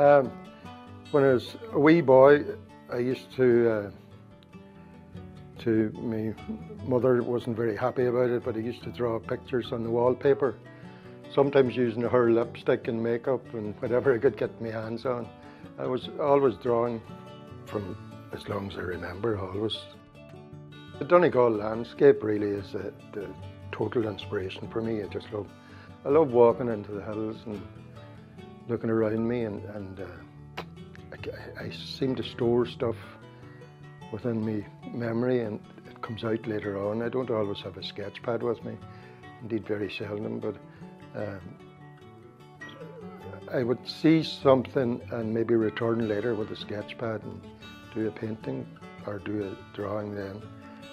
Um, when I was a wee boy, I used to, uh, to, my mother wasn't very happy about it, but I used to draw pictures on the wallpaper, sometimes using her lipstick and makeup and whatever I could get my hands on. I was always drawing from as long as I remember, always. The Donegal landscape really is a, the total inspiration for me. I just love, I love walking into the hills and looking around me and, and uh, I, I, seem to store stuff within me memory and it comes out later on. I don't always have a sketch pad with me, indeed very seldom, but um, I would see something and maybe return later with a sketch pad and do a painting or do a drawing then,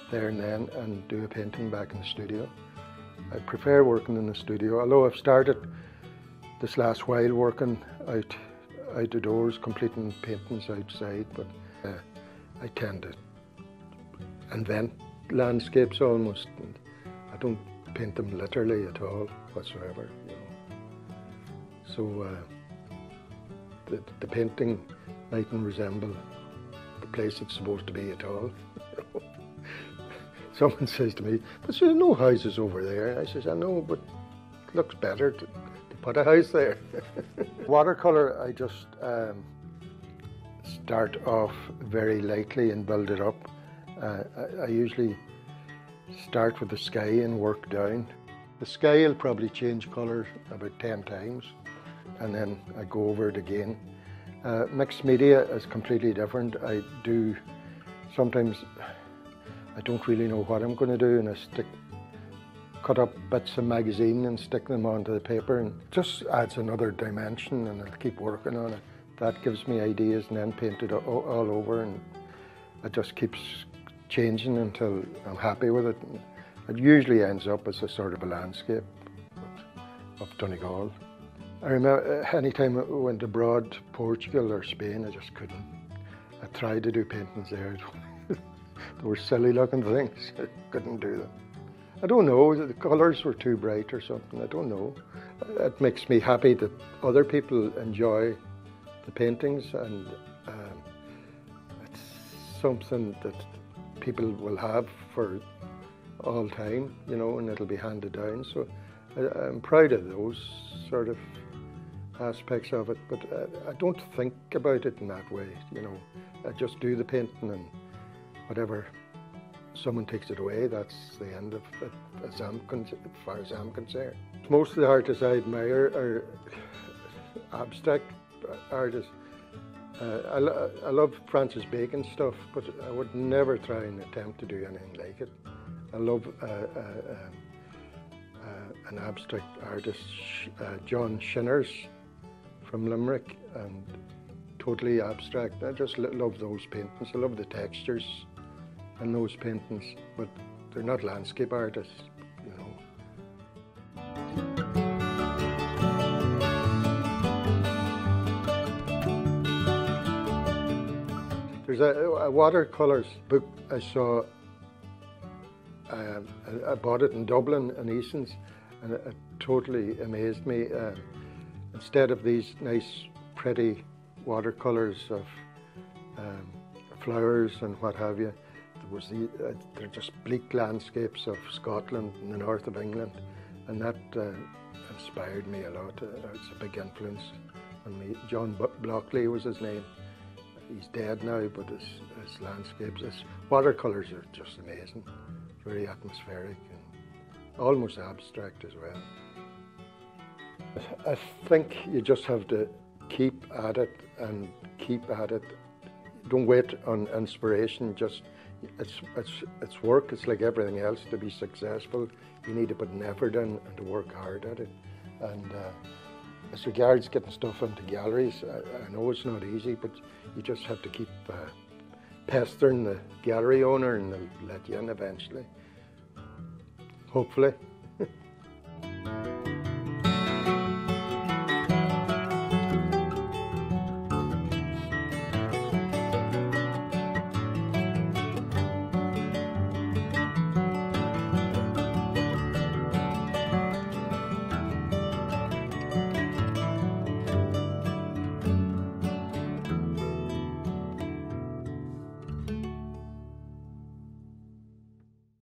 there and then, and do a painting back in the studio. I prefer working in the studio, although I've started this last while working out out of doors, completing paintings outside, but uh, I tend to invent landscapes almost. And I don't paint them literally at all whatsoever. You know. So uh, the, the painting mightn't resemble the place it's supposed to be at all. Someone says to me, but there's no houses over there. I says, I know, but it looks better to, put a house there. Watercolour, I just um, start off very lightly and build it up. Uh, I, I usually start with the sky and work down. The sky will probably change colour about 10 times and then I go over it again. Uh, mixed media is completely different. I do sometimes I don't really know what I'm going to do and I stick cut up bits of magazine and stick them onto the paper and just adds another dimension and I'll keep working on it. That gives me ideas and then paint it all, all over and it just keeps changing until I'm happy with it. It usually ends up as a sort of a landscape of Donegal. I remember uh, any time I went abroad, Portugal or Spain, I just couldn't. I tried to do paintings there. They were silly looking things. I couldn't do them. I don't know, the colours were too bright or something. I don't know. It makes me happy that other people enjoy the paintings and um, it's something that people will have for all time, you know, and it'll be handed down. So I, am proud of those sort of aspects of it, but I, I don't think about it in that way, you know. I just do the painting and whatever someone takes it away, that's the end of it as, I'm as far as I'm concerned. Most of the artists I admire are abstract artists. Uh, I, lo I, love Francis Bacon stuff, but I would never try and attempt to do anything like it. I love uh, uh, um, uh an abstract artist, uh, John Shinnors from Limerick, and totally abstract. I just love those paintings. I love the textures and those paintings, but they're not landscape artists, you know. There's a, a watercolours book I saw, um, I, bought it in Dublin and Eason's and it, it totally amazed me. Uh, instead of these nice pretty watercolours of um, flowers and what have you, was the, uh, they're just bleak landscapes of Scotland and the north of England, and that uh, inspired me a lot. Uh, it's a big influence on me. John Blockley was his name. He's dead now, but his, his landscapes, his watercolours are just amazing, very atmospheric and almost abstract as well. I think you just have to keep at it and keep at it. Don't wait on inspiration, just it's, it's, it's work, it's like everything else. To be successful, you need to put an effort in and to work hard at it. And uh, as regards getting stuff into galleries, I, I, know it's not easy, but you just have to keep uh, pestering the gallery owner and they'll let you in eventually. Hopefully.